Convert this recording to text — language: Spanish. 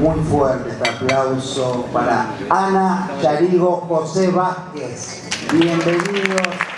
muy fuerte este aplauso para Ana Charigo José Vázquez. Bienvenidos